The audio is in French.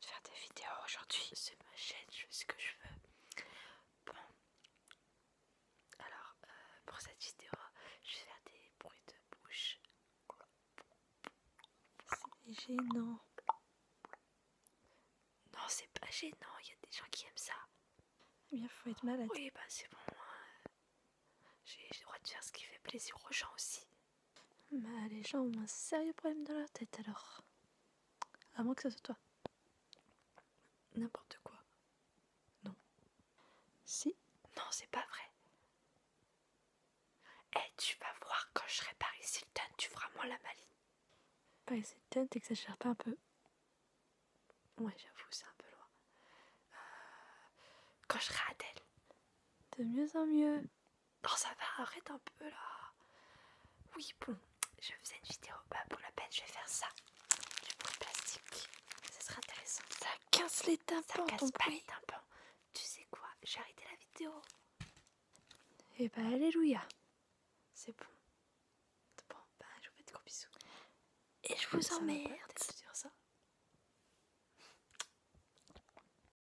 de faire des vidéos aujourd'hui. C'est ma chaîne, je fais ce que je veux. Bon. Alors, euh, pour cette vidéo, je vais faire des bruits de bouche. C'est gênant. Non, c'est pas gênant, il y a des gens qui aiment ça. Eh bien, faut être malade. Oui, bah c'est bon. hein. J'ai j'ai le droit de faire ce qui fait plaisir aux gens aussi. Bah, les gens ont un sérieux problème dans leur tête alors. À moins que ce soit toi. N'importe quoi. Si. Non, c'est pas vrai. Eh, tu vas voir quand je serai Paris Hilton, tu feras moins la maline. Paris Hilton, t'exagères pas un peu. Ouais, j'avoue, c'est un peu loin. Euh, quand je serai Adèle. De mieux en mieux. Non, ça va, arrête un peu là. Oui, bon, je faisais une vidéo. Bah, pour la peine, je vais faire ça. Du bruit plastique. Ça sera intéressant. Ça casse les Ça tympans, ton casse pas les tympans. Tu sais quoi J'ai arrêté la vidéo. Eh bah, alléluia. C'est bon. Bon, bah, je vous fais de gros bisous. Et je vous Ça emmerde. ça?